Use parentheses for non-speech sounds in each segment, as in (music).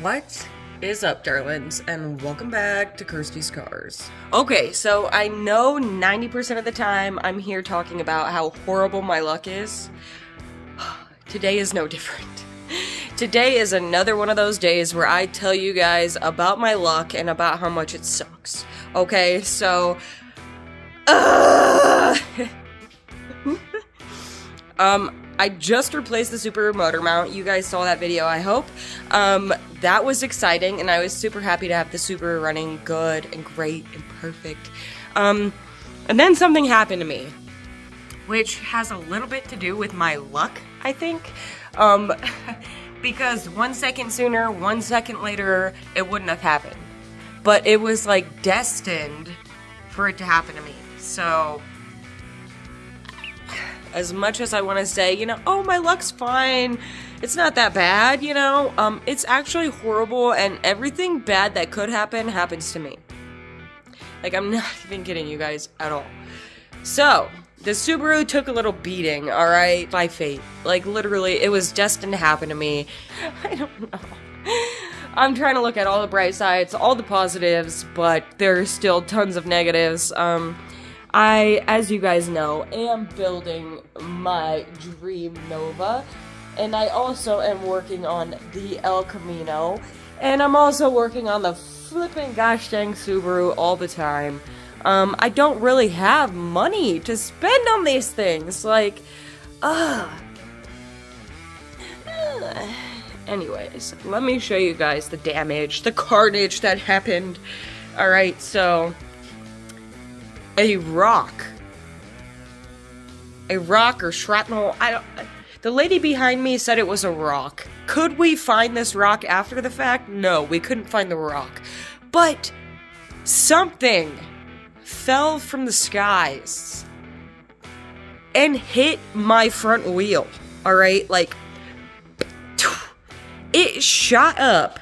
What is up, darlings, and welcome back to Kirstie's Karz. Okay, so I know 90% of the time I'm here talking about how horrible my luck is. (sighs) Today is no different. (laughs) Today is another one of those days where I tell you guys about my luck and about how much it sucks. Okay, so. (sighs) Uh, (laughs) um, I just replaced the super motor mount. You guys saw that video, I hope. Um, that was exciting, and I was super happy to have the super running good and great and perfect. Um, and then something happened to me, which has a little bit to do with my luck, I think. Um, (laughs) because one second sooner, one second later, it wouldn't have happened. But it was like destined for it to happen to me. So, as much as I want to say, you know, oh, my luck's fine, it's not that bad, you know, um, it's actually horrible, and everything bad that could happen happens to me. Like, I'm (laughs) not even kidding you guys at all. So, the Subaru took a little beating, alright, by fate. Like, literally, it was destined to happen to me. (laughs) I don't know. I'm trying to look at all the bright sides, all the positives, but there are still tons of negatives. Um, I, as you guys know, am building my Dream Nova, and I also am working on the El Camino, and I'm also working on the flipping gosh dang Subaru all the time. Um, I don't really have money to spend on these things, like, ugh. (sighs) Anyways, let me show you guys the damage, the carnage that happened. Alright, so a rock. A rock or shrapnel. I don't. The lady behind me said it was a rock. Could we find this rock after the fact? No, we couldn't find the rock. But something fell from the skies and hit my front wheel. All right, like it shot up,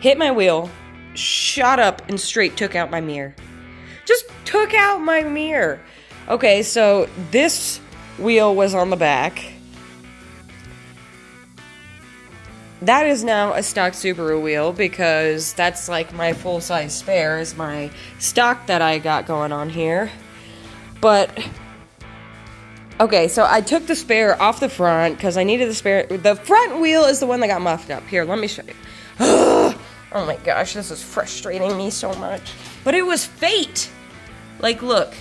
hit my wheel, shot up, and straight took out my mirror just took out my mirror. Okay, so this wheel was on the back. That is now a stock Subaru wheel because that's like my full size spare is my stock that I got going on here. But okay, so I took the spare off the front because I needed the spare. The front wheel is the one that got muffed up. Here, let me show you. (gasps) oh my gosh, this is frustrating me so much. But it was fate. Like, look.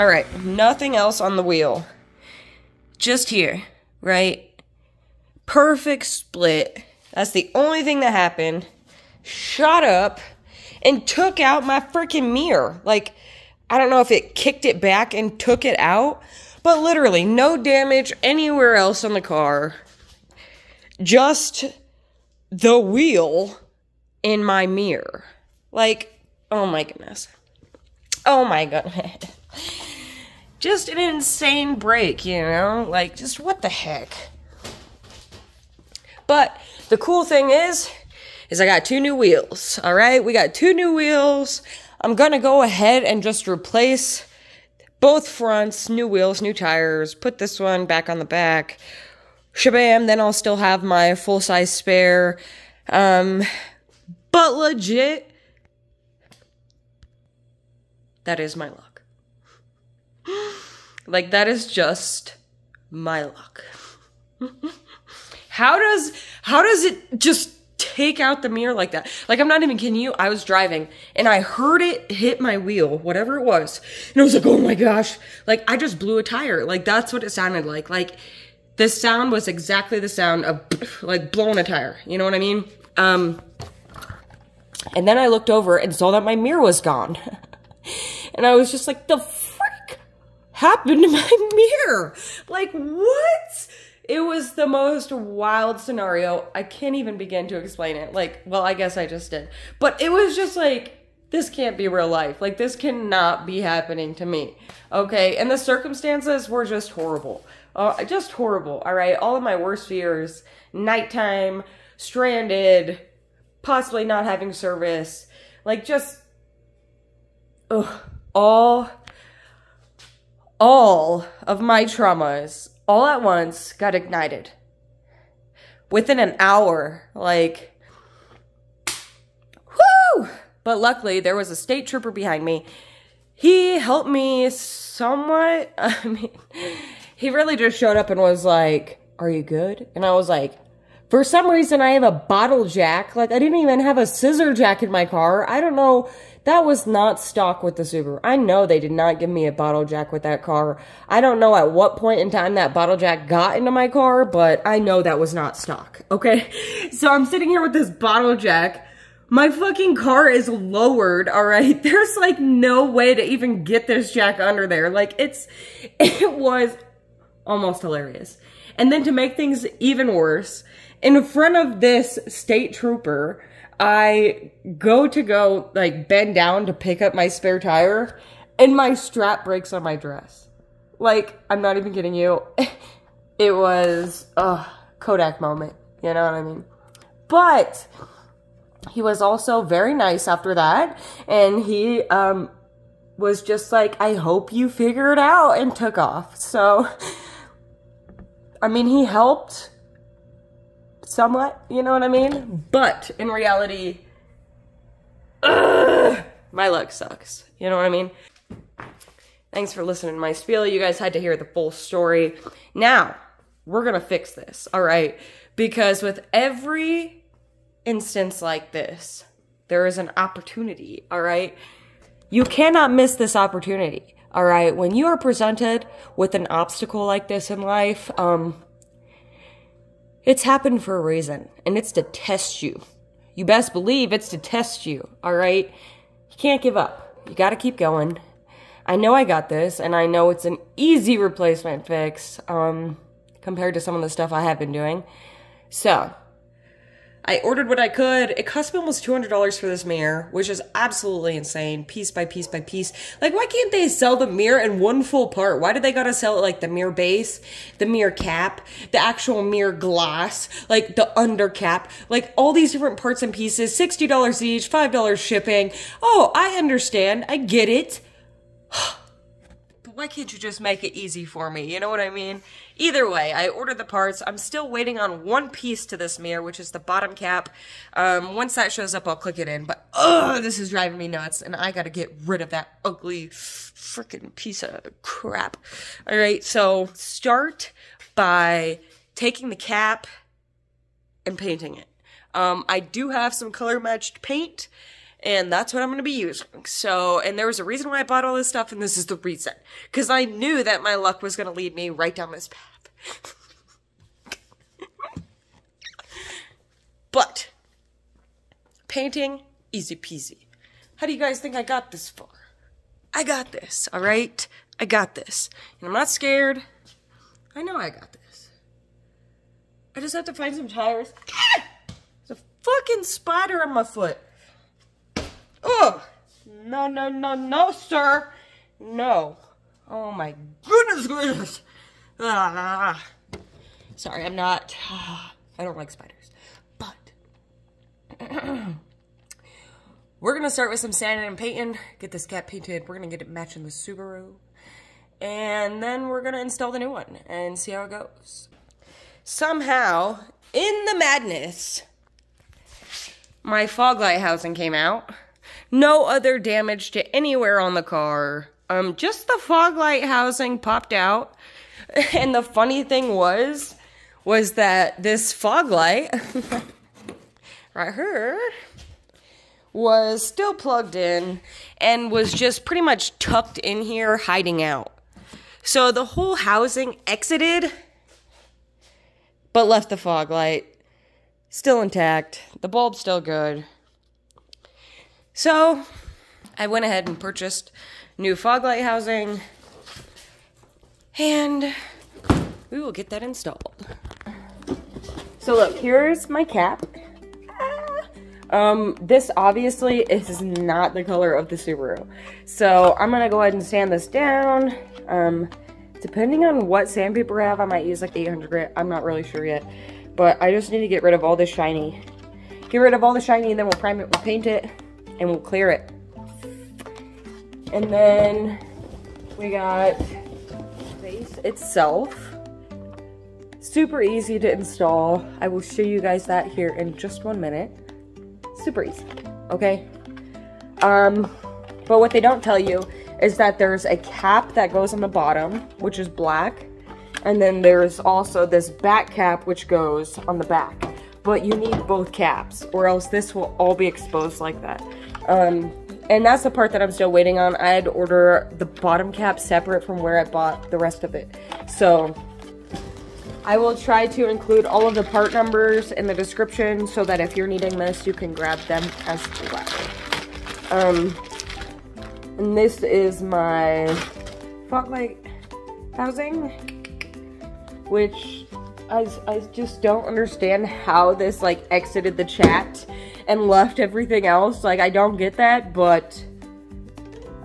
Alright, nothing else on the wheel. Just here, right? Perfect split. That's the only thing that happened. Shot up and took out my freaking mirror. Like, I don't know if it kicked it back and took it out, but literally no damage anywhere else on the car. Just the wheel in my mirror. Like, oh my goodness. Oh my goodness. (laughs) just an insane break, you know? Like, just what the heck? But the cool thing is, is I got two new wheels. All right, we got two new wheels. I'm gonna go ahead and just replace both fronts, new wheels, new tires. Put this one back on the back. Shabam. Then I'll still have my full size spare. Um, but legit, that is my luck. (gasps) like, that is just my luck. (laughs) how does, how does it just take out the mirror like that? Like, I'm not even kidding you. I was driving and I heard it hit my wheel, whatever it was. And I was like, oh my gosh. Like, I just blew a tire. Like, that's what it sounded like. Like, the sound was exactly the sound of (laughs) like blowing a tire. You know what I mean? Um, and then I looked over and saw that my mirror was gone. (laughs) (laughs) And I was just like, the frick happened to my (laughs) mirror? Like, what? It was the most wild scenario. I can't even begin to explain it. Like, well, I guess I just did. But it was just like, this can't be real life. Like, this cannot be happening to me. Okay? And the circumstances were just horrible. Uh, just horrible. All right? All of my worst fears nighttime, stranded, possibly not having service. Like, just. Ugh all all of my traumas all at once got ignited within an hour. Like, whoo! But luckily, there was a state trooper behind me. He helped me somewhat. (laughs) I mean, he really just showed up and was like, Are you good? And I was like, for some reason, I have a bottle jack. Like, I didn't even have a scissor jack in my car. I don't know. That was not stock with the Subaru. I know they did not give me a bottle jack with that car. I don't know at what point in time that bottle jack got into my car, but I know that was not stock. Okay. (laughs) So I'm sitting here with this bottle jack. My fucking car is lowered, alright? (laughs) There's like no way to even get this jack under there. Like, it's, (laughs) it was almost hilarious. And then to make things even worse, in front of this state trooper, I go to go like bend down to pick up my spare tire and my strap breaks on my dress. Like, I'm not even kidding you. (laughs) it was a Kodak moment. You know what I mean? But he was also very nice after that. And he um, was just like, I hope you figure it out and took off. So, I mean, he helped somewhat, you know what I mean? But in reality, ugh, my luck sucks. You know what I mean? Thanks for listening to my spiel. You guys had to hear the full story. Now, we're gonna fix this, all right? Because with every instance like this, there is an opportunity, all right? You cannot miss this opportunity, all right? When you are presented with an obstacle like this in life, um, it's happened for a reason, and it's to test you. You best believe it's to test you, alright? You can't give up. You gotta keep going. I know I got this, and I know it's an easy replacement fix, um, compared to some of the stuff I have been doing. So, I ordered what I could. It cost me almost $200 for this mirror, which is absolutely insane, piece by piece by piece. Like, why can't they sell the mirror in one full part? Why do they gotta sell it like the mirror base, the mirror cap, the actual mirror glass, like the under cap, like all these different parts and pieces, $60 each, $5 shipping. Oh, I understand. I get it. (sighs) why can't you just make it easy for me? You know what I mean? Either way, I ordered the parts. I'm still waiting on one piece to this mirror, which is the bottom cap. Um, once that shows up, I'll click it in. But, ugh, this is driving me nuts, and I gotta get rid of that ugly freaking piece of crap. Alright, so start by taking the cap and painting it. Um, I do have some color matched paint and that's what I'm going to be using. So, and there was a reason why I bought all this stuff, and this is the reason. Because I knew that my luck was going to lead me right down this path. (laughs) but, painting, easy peasy. How do you guys think I got this far? I got this, alright? I got this. And I'm not scared. I know I got this. I just have to find some tires. Ah! There's a fucking spider on my foot. Ugh! No, no, no, no, sir! No. Oh my goodness goodness! Ah. Sorry, I'm not. (sighs) I don't like spiders. But. (clears throat) we're gonna start with some sanding and painting. Get this cat painted. We're gonna get it matching the Subaru. And then we're gonna install the new one and see how it goes. Somehow, in the madness, my fog light housing came out. No other damage to anywhere on the car. Um, just the fog light housing popped out. (laughs) And the funny thing was, was that this fog light, (laughs) right here, was still plugged in and was just pretty much tucked in here, hiding out. So the whole housing exited, but left the fog light still intact. The bulb's still good. So I went ahead and purchased new fog light housing and we will get that installed. So look, here's my cap. Um, this obviously is not the color of the Subaru. So I'm gonna go ahead and sand this down. Um, depending on what sandpaper I have, I might use like 800 grit. I'm not really sure yet. But I just need to get rid of all this shiny. Get rid of all the shiny and then we'll prime it, we'll paint it and we'll clear it. And then we got base itself. Super easy to install. I will show you guys that here in just one minute. Super easy, okay? Um, but what they don't tell you is that there's a cap that goes on the bottom, which is black, and then there's also this back cap which goes on the back. But you need both caps, or else this will all be exposed like that. Um, and that's the part that I'm still waiting on. I had to order the bottom cap separate from where I bought the rest of it. So I will try to include all of the part numbers in the description so that if you're needing this, you can grab them as well. Um, and this is my fog light housing, which I, I just don't understand how this like exited the chat and left everything else. Like, I don't get that, but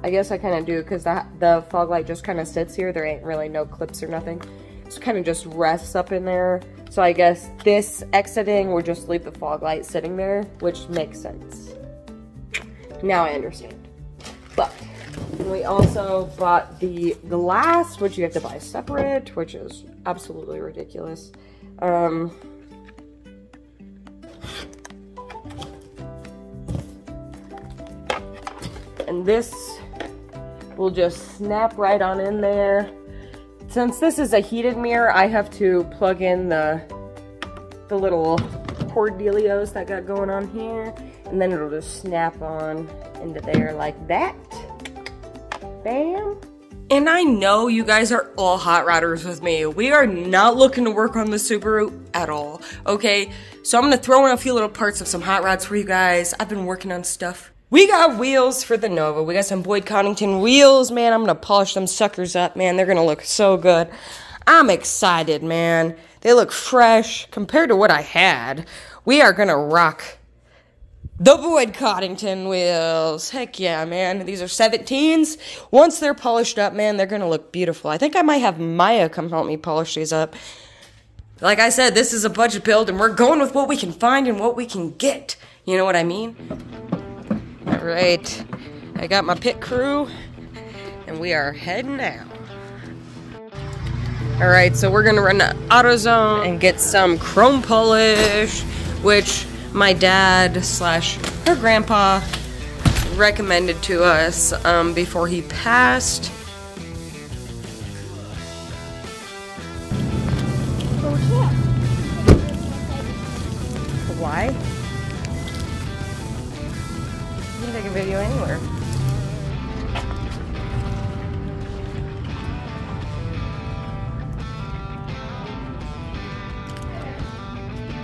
I guess I kind of do because the, the fog light just kind of sits here. There ain't really no clips or nothing. It's kind of just rests up in there. So I guess this exiting would just leave the fog light sitting there, which makes sense. Now I understand. We also bought the glass, which you have to buy separate, which is absolutely ridiculous. Um, and this will just snap right on in there. Since this is a heated mirror, I have to plug in the, the little cordelios that got going on here, and then it'll just snap on into there like that. Bam. And I know you guys are all hot rodders with me. We are not looking to work on the Subaru at all, okay? So I'm gonna throw in a few little parts of some hot rods for you guys. I've been working on stuff. We got wheels for the Nova. We got some Boyd Coddington wheels, man. I'm gonna polish them suckers up, man. They're gonna look so good. I'm excited, man. They look fresh compared to what I had. We are gonna rock the Boyd Coddington wheels. Heck yeah, man. These are 17s. Once they're polished up, man, they're gonna look beautiful. I think I might have Maya come help me polish these up. Like I said, this is a budget build, and we're going with what we can find and what we can get. You know what I mean? All right, I got my pit crew, and we are heading out. All right, so we're gonna run to AutoZone and get some chrome polish, which my dad slash her grandpa recommended to us um, before he passed. Why? You can take a video anywhere.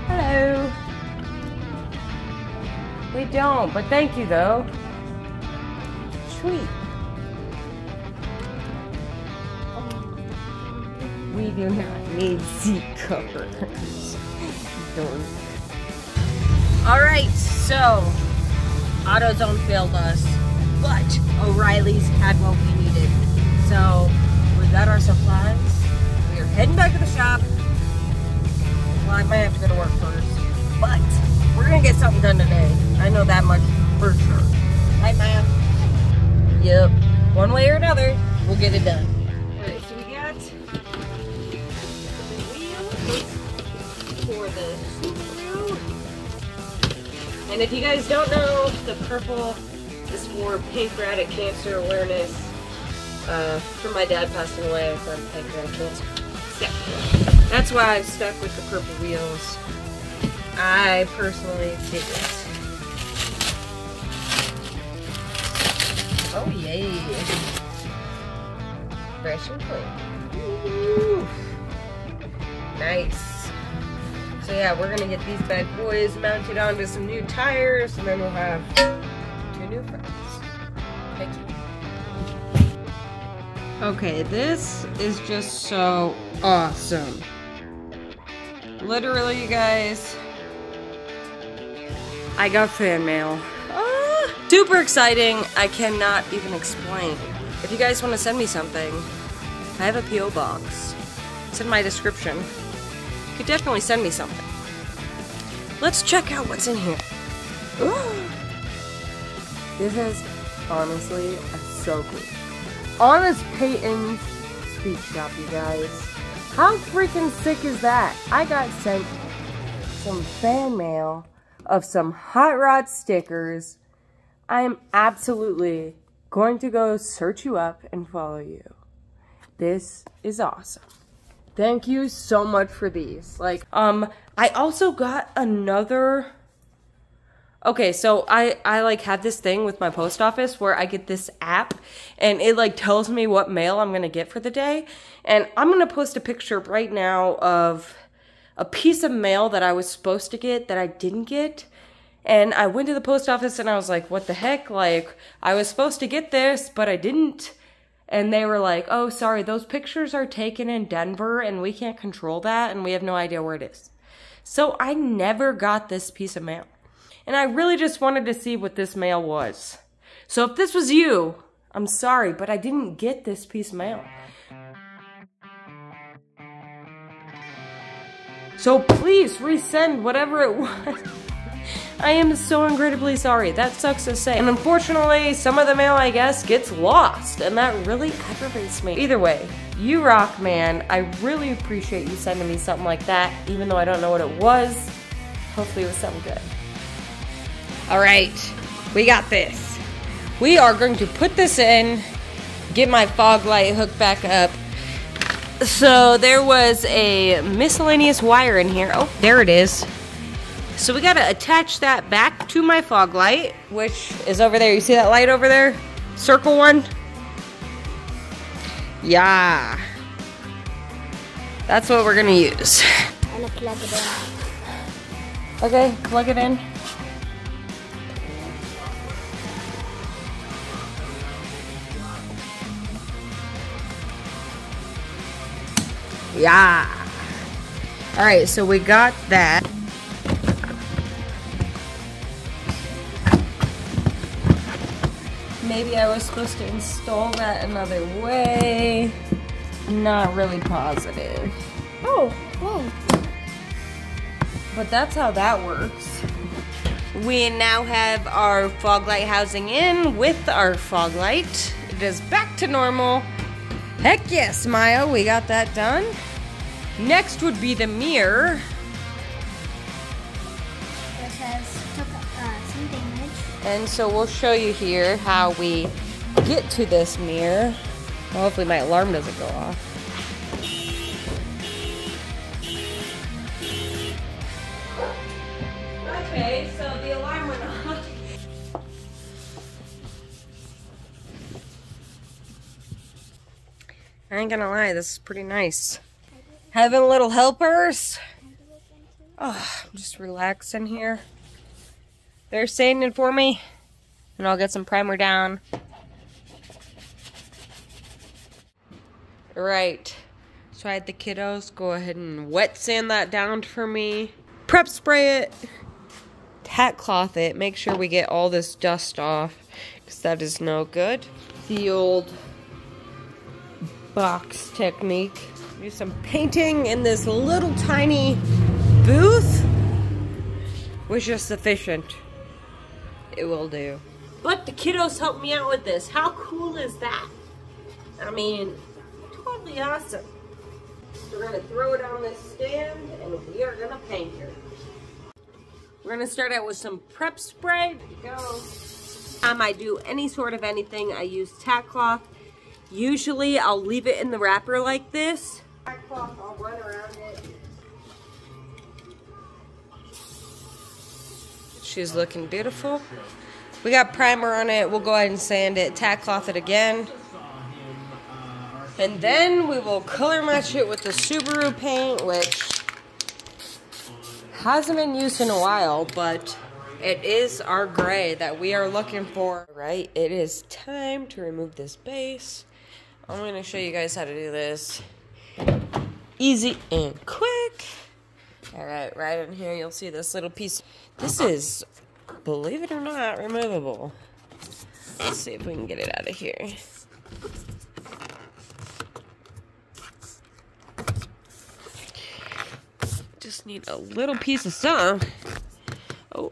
Hello. We don't, but thank you though. Sweet. We do not need seat covers. Don't. Alright, so AutoZone failed us, but O'Reilly's had what we needed. So we got our supplies. We are heading back to the shop. Well, I might have to go to work first, but we're gonna get something done today. I know that much for sure. Right, Maya? Yep. One way or another, we'll get it done. Alright, so we got the wheels for the Subaru. And if you guys don't know, the purple is for pancreatic cancer awareness. Uh, for my dad passing away from pancreatic cancer. Yeah. That's why I've stuck with the purple wheels. I personally dig it. Oh yay! Fresh and clean. Ooh. Nice. So yeah, we're gonna get these bad boys mounted onto some new tires, and then we'll have two new friends. Thank you. Okay, this is just so awesome. Literally, you guys, I got fan mail. Ah, super exciting. I cannot even explain. If you guys want to send me something, I have a P.O. box. It's in my description. You could definitely send me something. Let's check out what's in here. This is honestly so cool. Honest Peyton's Sweet Shop, you guys. How freaking sick is that? I got sent some fan mail of some Hot Rod stickers. I am absolutely going to go search you up and follow you. This is awesome. Thank you so much for these. Like, um, I also got another Okay, so I I like have this thing with my post office where I get this app and it like tells me what mail I'm to get for the day. And I'm to post a picture right now of a piece of mail that I was supposed to get that I didn't get. And I went to the post office and I was like, "What the heck? Like I was supposed to get this, but I didn't." And they were like, "Oh, sorry, those pictures are taken in Denver and we can't control that and we have no idea where it is." So I never got this piece of mail and I really just wanted to see what this mail was. So if this was you, I'm sorry, but I didn't get this piece of mail. So please resend whatever it was. I am so incredibly sorry. That sucks to say. And unfortunately, some of the mail, I guess, gets lost. And that really aggravates me. Either way, you rock, man. I really appreciate you sending me something like that, even though I don't know what it was. Hopefully it was something good. All right, we got this. We are going to put this in, get my fog light hooked back up. So there was a miscellaneous wire in here. Oh, there it is. So we gotta attach that back to my fog light, which is over there. You see that light over there? Circle one? Yeah. That's what we're gonna use. I'm gonna plug it in. Okay, plug it in. Yeah. All right, so we got that. Maybe I was supposed to install that another way. Not really positive. Oh, whoa. But that's how that works. We now have our fog light housing in with our fog light. It is back to normal. Heck yes, Maya, we got that done. Next would be the mirror. It has took uh, some damage. And so we'll show you here how we get to this mirror. Well, hopefully my alarm doesn't go off. I ain't gonna lie, this is pretty nice. Having little helpers. Oh, I'm just relaxing here. They're sanding for me. And I'll get some primer down. Right. So I had the kiddos go ahead and wet sand that down for me. Prep spray it. Tack cloth it. Make sure we get all this dust off. Because that is no good. The old box technique. Do some painting in this little tiny booth. Was just sufficient. It will do. But the kiddos helped me out with this. How cool is that? I mean, totally awesome. We're gonna throw it on this stand and we are gonna paint her. We're gonna start out with some prep spray. Go. Time I do any sort of anything, I use tack cloth. Usually I'll leave it in the wrapper like this. She's looking beautiful. We got primer on it. We'll go ahead and sand it, tack cloth it again. And then we will color match it with the Subaru paint, which hasn't been used in a while, but it is our gray that we are looking for, right? It is time to remove this base. I'm going to show you guys how to do this. Easy and quick. All right, right in here, you'll see this little piece. This is, believe it or not, removable. Let's see if we can get it out of here. Just need a little piece of some. Oh,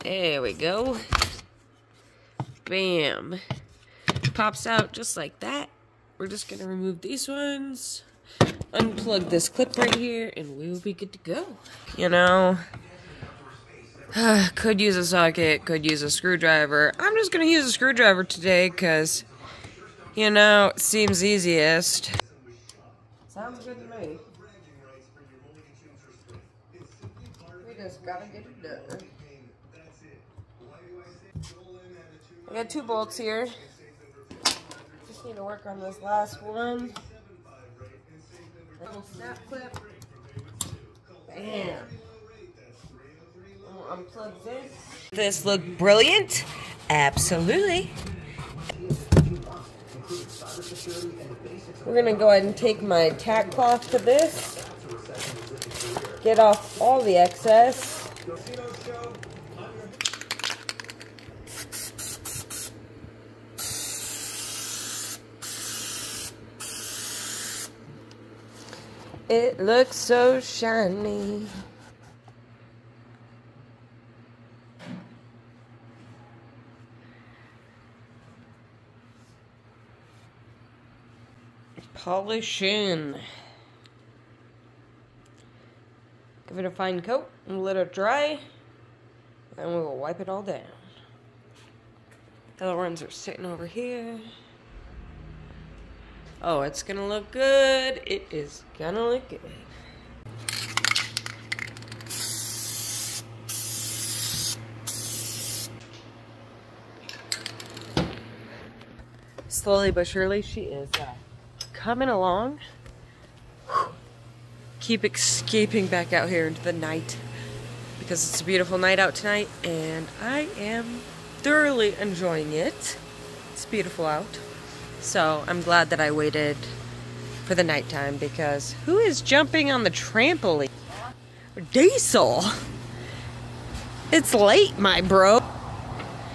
there we go. Bam. Pops out just like that. We're just gonna remove these ones. unplug this clip right here and we will be good to go. You know, (sighs) could use a socket, could use a screwdriver. I'm just gonna use a screwdriver today because, you know, it seems easiest. Sounds good to me. We just gotta get it done. I got two bolts here. Just need to work on this last one. Little snap clip. Bam. I'll unplug this. This look brilliant? Absolutely. We're gonna go ahead and take my tack cloth to this. Get off all the excess. It looks so shiny. Polish in. Give it a fine coat and let it dry. And we will wipe it all down. The other ones are sitting over here. Oh, it's gonna look good. It is gonna look good. Slowly but surely, she is uh, coming along. Keep escaping back out here into the night because it's a beautiful night out tonight and I am thoroughly enjoying it. It's beautiful out. So I'm glad that I waited for the nighttime because who is jumping on the trampoline? Diesel! It's late, my bro.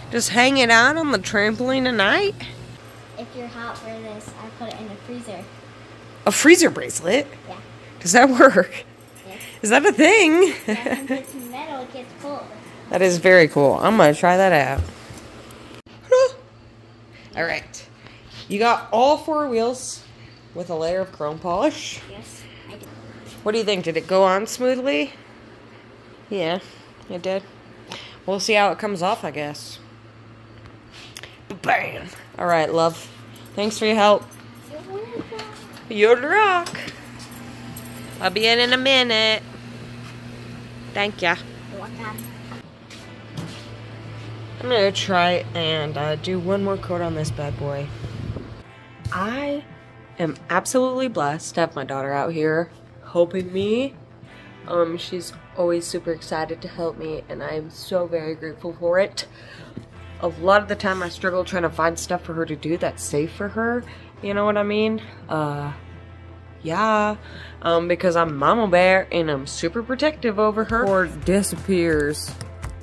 Just hanging out on the trampoline tonight? If you're hot for this, I put it in the freezer. A freezer bracelet? Yeah. Does that work? Yes. Is that a thing? Yeah, (laughs) it's metal, it gets cold. that is very cool. I'm gonna try that out. All right. You got all four wheels with a layer of chrome polish. Yes, I do. What do you think? Did it go on smoothly? Yeah, it did. We'll see how it comes off, I guess. Bam. All right, love. Thanks for your help. You're the rock. I'll be in in a minute. Thank ya. You're welcome. I'm gonna try and uh, do one more coat on this bad boy. I am absolutely blessed to have my daughter out here helping me. Um, she's always super excited to help me, and I am so very grateful for it. A lot of the time, I struggle trying to find stuff for her to do that's safe for her. You know what I mean? Uh, yeah, um, because I'm Mama Bear and I'm super protective over her. Or disappears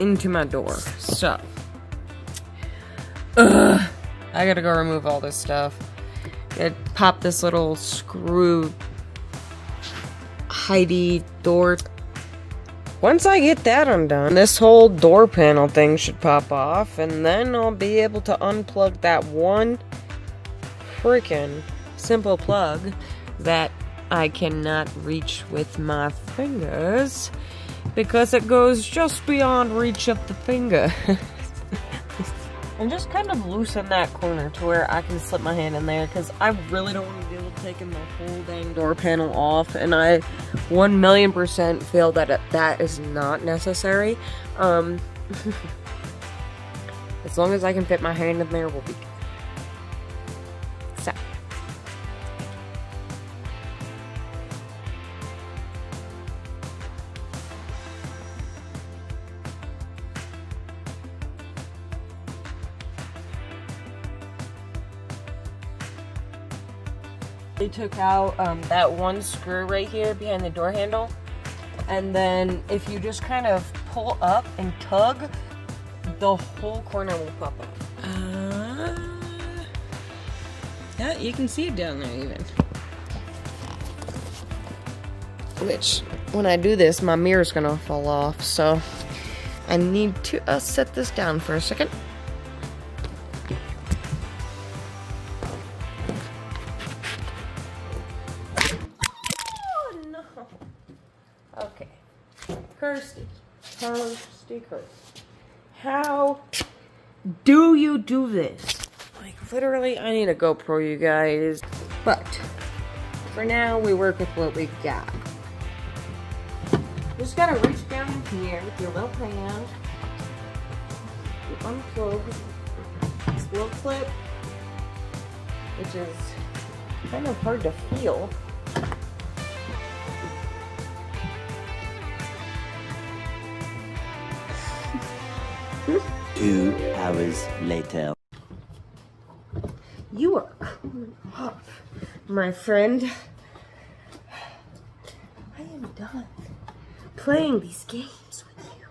into my door. So, ugh, I gotta go remove all this stuff. Gotta pop this little screw Heidi door. Once I get that undone, this whole door panel thing should pop off, and then I'll be able to unplug that one freaking simple plug that I cannot reach with my fingers because it goes just beyond reach of the finger. (laughs) and just kind of loosen that corner to where I can slip my hand in there because I really don't want to deal with taking the whole dang door panel off and I 1 million percent feel that that is not necessary. Um, (laughs) as long as I can fit my hand in there, we'll be Took out um, that one screw right here behind the door handle. And then if you just kind of pull up and tug, the whole corner will pop up. Uh, yeah, you can see it down there even. Which, when I do this, my mirror's gonna fall off, so I need to uh, set this down for a second. Do this? Like, literally, I need a GoPro, you guys. But, for now, we work with what we got. Just gotta reach down here with your little hand. You unplug this little clip, which is kind of hard to feel. Two hours later. You are cooling off, my friend. I am done playing these games with you.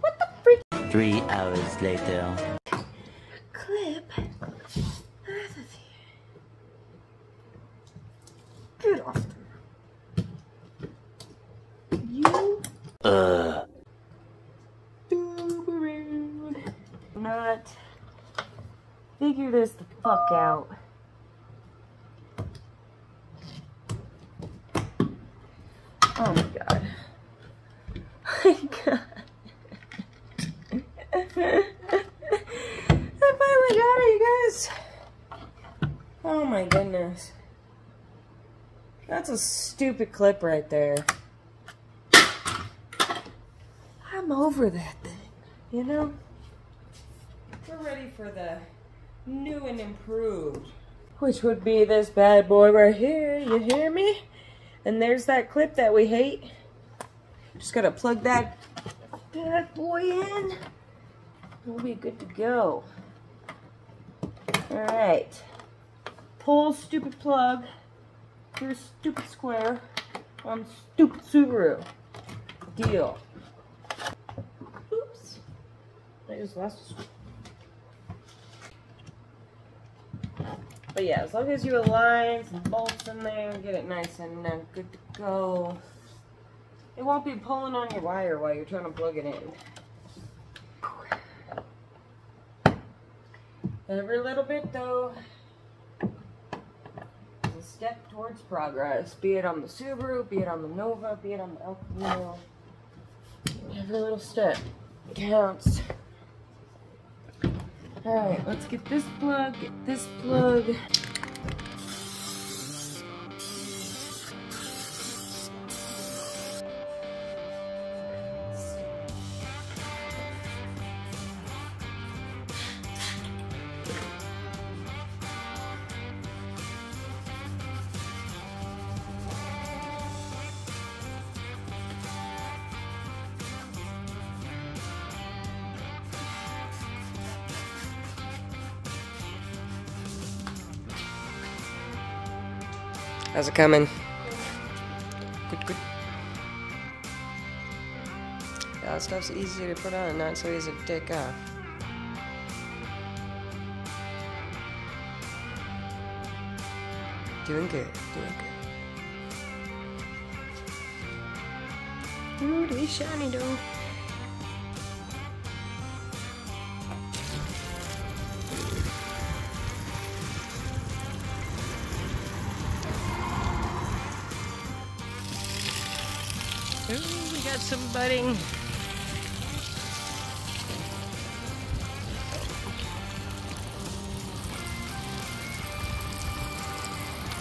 what the freak? Three hours later. clip out of here. Get off there. You Uh. stupid. Not figure this the fuck out. Oh my god. my god. I finally got it, you guys. Oh my goodness. That's a stupid clip right there. I'm over that thing, you know? We're ready for the new and improved. Which would be this bad boy right here, you hear me? And there's that clip that we hate. Just gotta plug that bad boy in. We'll be good to go. Alright. Pull stupid plug. Here's stupid square. On stupid Subaru. Deal. Oops. I just lost. But yeah, as long as you align some bolts in there, get it nice and uh, good to go. It won't be pulling on your wire while you're trying to plug it in. Every little bit though is step towards progress. Be it on the Subaru, be it on the Nova, be it on the El Camino. Every little step counts. Alright, let's get this plug, get this plug. How's it coming? Good, good. Yeah, that stuff's easy to put on, not so easy to take off. Doing good, doing good. Ooh, shiny though. Some budding.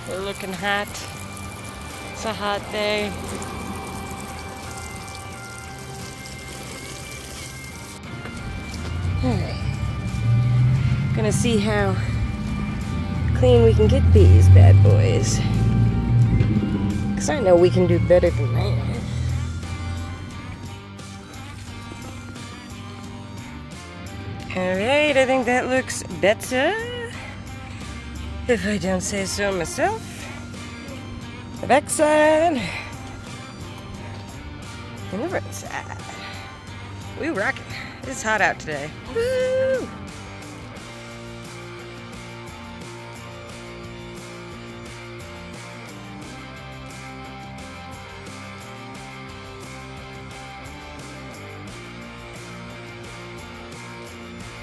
We're looking hot. It's a hot day. Alright. Gonna see how clean we can get these bad boys. Cause I know we can do better than that. Alright, I think that looks better. If I don't say so myself. The back side. And the front side. We rockin'. It's hot out today. Woo!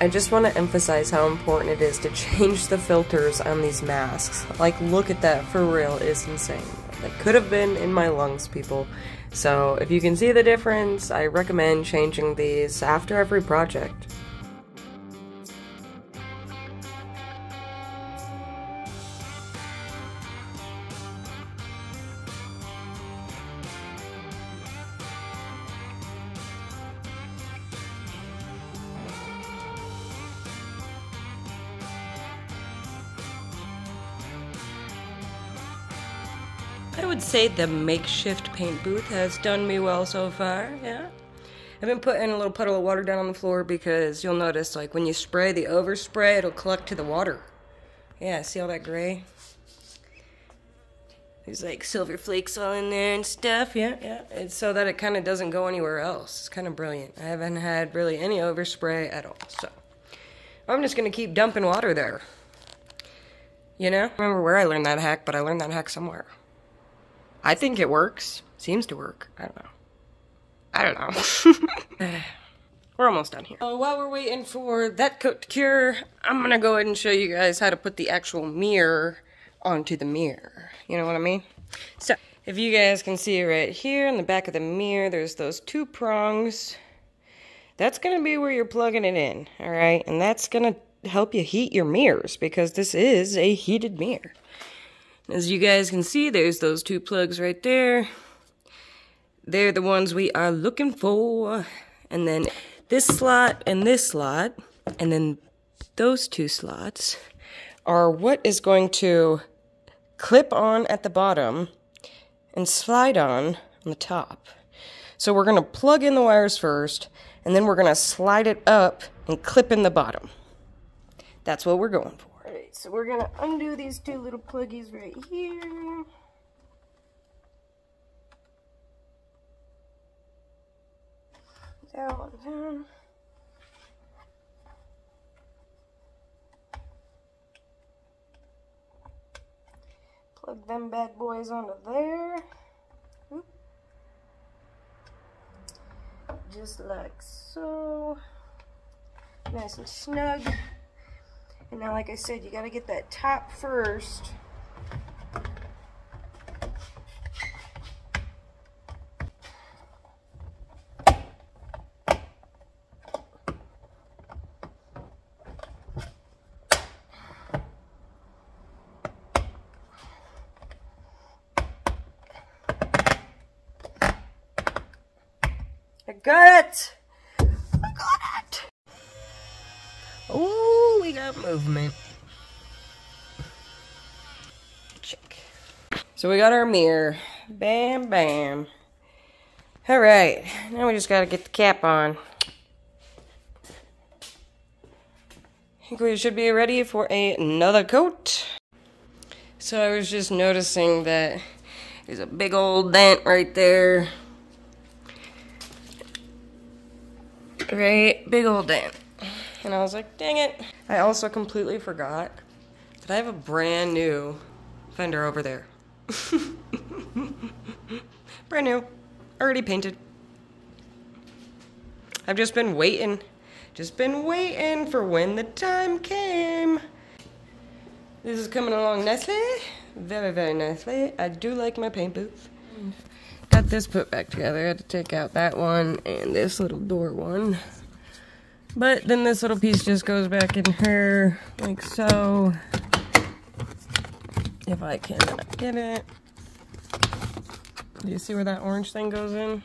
I just want to emphasize how important it is to change the filters on these masks. Like, look at that, for real, it's insane. That could have been in my lungs, people. So, if you can see the difference, I recommend changing these after every project. Say the makeshift paint booth has done me well so far, yeah. I've been putting a little puddle of water down on the floor because you'll notice, like, when you spray the overspray, it'll collect to the water. Yeah, see all that gray? There's like silver flakes all in there and stuff, yeah, yeah. It's so that it kind of doesn't go anywhere else. It's kind of brilliant. I haven't had really any overspray at all, so I'm just gonna keep dumping water there. You know? I remember where I learned that hack, but I learned that hack somewhere. I think it works. Seems to work. I don't know. I don't know. (laughs) (sighs) we're almost done here. Oh, while we're waiting for that coat to cure, I'm gonna go ahead and show you guys how to put the actual mirror onto the mirror. You know what I mean? So, if you guys can see right here in the back of the mirror, there's those two prongs. That's gonna be where you're plugging it in, alright? And that's gonna help you heat your mirrors because this is a heated mirror. As you guys can see, there's those two plugs right there. They're the ones we are looking for. And then this slot and this slot, and then those two slots are what is going to clip on at the bottom and slide on on the top. So we're going to plug in the wires first, and then we're going to slide it up and clip in the bottom. That's what we're going for. Alright, so we're gonna undo these two little pluggies right here. Down, down. Plug them bad boys onto there. Just like so. Nice and snug. And now, like I said, you gotta get that top first. I got it! I got it! Ooh, we got movement. Check. So we got our mirror. Bam, bam. Alright, now we just gotta get the cap on. I think we should be ready for a, another coat. So I was just noticing that there's a big old dent right there. Right, big old dent. And I was like, dang it. I also completely forgot that I have a brand new fender over there. (laughs) brand new. Already painted. I've just been waiting. Just been waiting for when the time came. This is coming along nicely. Very, very nicely. I do like my paint booth. Got this put back together. I had to take out that one and this little door one. But then this little piece just goes back in here, like so. If I can get it. Do you see where that orange thing goes in?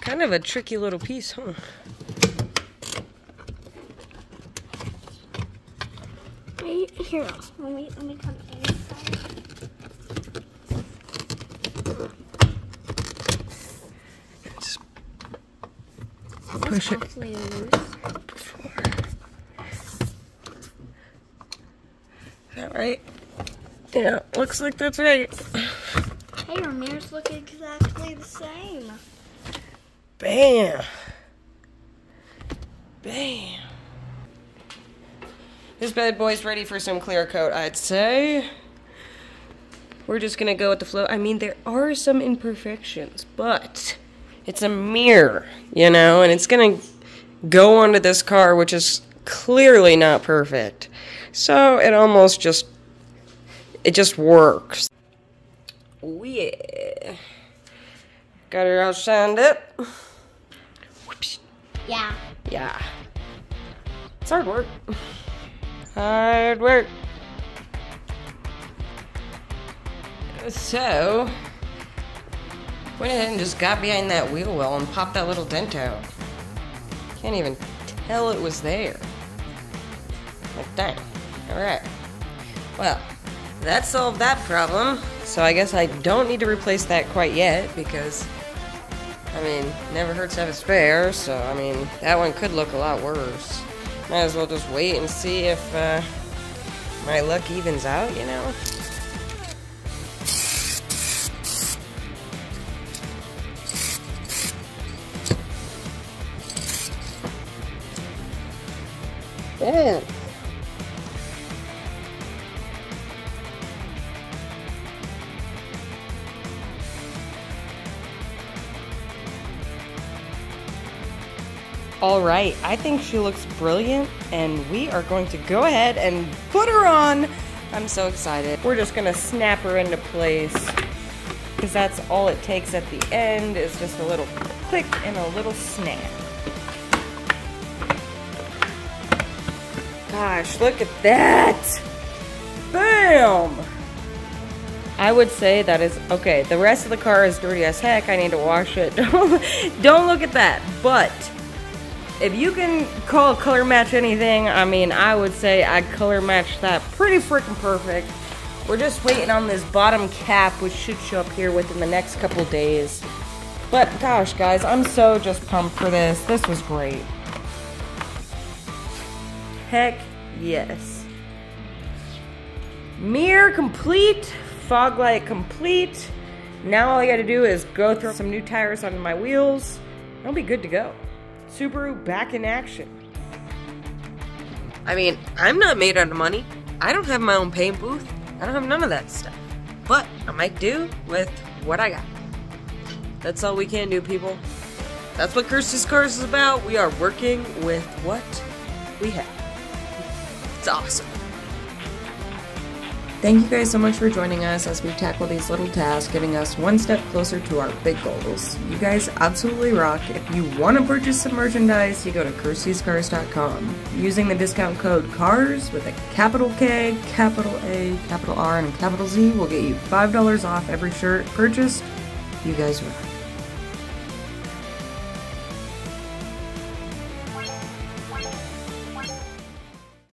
Kind of a tricky little piece, huh? Here. Let me let me come inside. Just It's Push it. awfully loose. Is that right? Yeah, looks like that's right. Hey, your mirrors look exactly the same. Bam. Bam. This bad boy's ready for some clear coat, I'd say. we're just gonna go with the flow. I mean, there are some imperfections, but it's a mirror, you know, and it's gonna go onto this car, which is clearly not perfect. So it almost just, it just works. Oh yeah. Got her all shined up. Whoops. Yeah. Yeah. It's hard work. Hard work. So, went ahead and just got behind that wheel well and popped that little dent out. Can't even tell it was there. Like, dang. Alright. Well, that solved that problem. So I guess I don't need to replace that quite yet because, I mean, never hurts to have a spare. So, I mean, that one could look a lot worse. Might as well just wait and see if uh, my luck evens out, you know? All right, I think she looks brilliant, and we are going to go ahead and put her on. I'm so excited. We're just gonna snap her into place because that's all it takes at the end is just a little click and a little snap. Gosh, look at that! Bam! I would say that is okay. The rest of the car is dirty as heck. I need to wash it. (laughs) Don't look at that. But if you can call color match anything, I mean, I would say I color matched that pretty freaking perfect. We're just waiting on this bottom cap, which should show up here within the next couple days. But gosh, guys, I'm so just pumped for this. This was great. Heck yes. Mirror complete, fog light complete. Now all I gotta do is go throw some new tires onto my wheels. I'll be good to go. Subaru back in action. I mean, I'm not made out of money. I don't have my own paint booth. I don't have none of that stuff. But I might do with what I got. That's all we can do, people. That's what Kirstie's Karz is about. We are working with what we have. It's awesome. Thank you guys so much for joining us as we tackle these little tasks, getting us one step closer to our big goals. You guys absolutely rock. If you want to purchase some merchandise, you go to kirstieskarz.com. Using the discount code KARZ with a capital K, capital A, capital R, and capital Z will get you $5 off every shirt purchased. You guys rock.